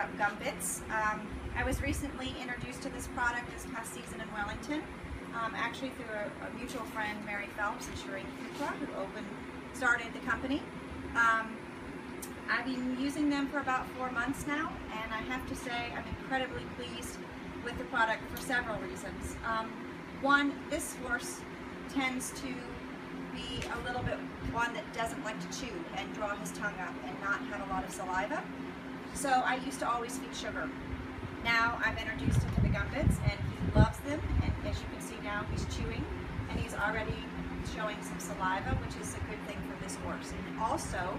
about gum. Um, I was recently introduced to this product this past season in Wellington, um, actually through a, a, mutual friend, Mary Phelps and Shireen Kukra, who opened, started the company. Um, I've been using them for about four months now, and I have to say I'm incredibly pleased with the product for several reasons. Um, one, this horse tends to be a little bit one that doesn't like to chew and draw his tongue up and not have a lot of saliva. So I used to always feed sugar. Now I've introduced him to the Gumbits and he loves them and as you can see now he's chewing and he's already showing some saliva which is a good thing for this horse. And also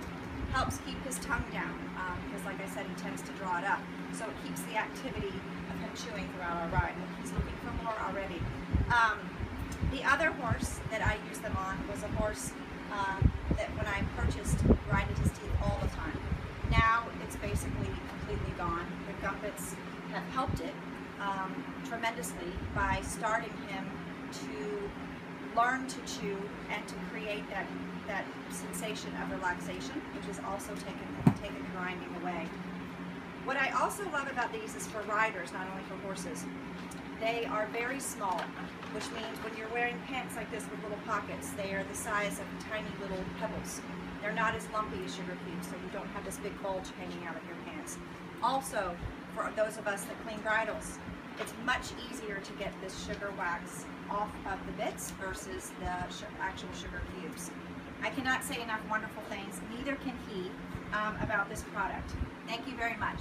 helps keep his tongue down um, because like I said he tends to draw it up. So it keeps the activity of him chewing throughout our ride. And He's looking for more already. Um, the other horse that I used them on was a horse um, that when I purchased grinded his teeth all the time. Now it's basically completely gone. The Gumbits have helped it um, tremendously by starting him to learn to chew and to create that, that sensation of relaxation, which is also taken, taken grinding away. What I also love about these is for riders, not only for horses. They are very small, which means when you're wearing pants like this with little pockets, they are the size of tiny little pebbles. They're not as lumpy as sugar cubes, so you don't have this big bulge hanging out of your pants. Also, for those of us that clean bridles, it's much easier to get this sugar wax off of the bits versus the actual sugar cubes. I cannot say enough wonderful things, neither can he, um, about this product. Thank you very much.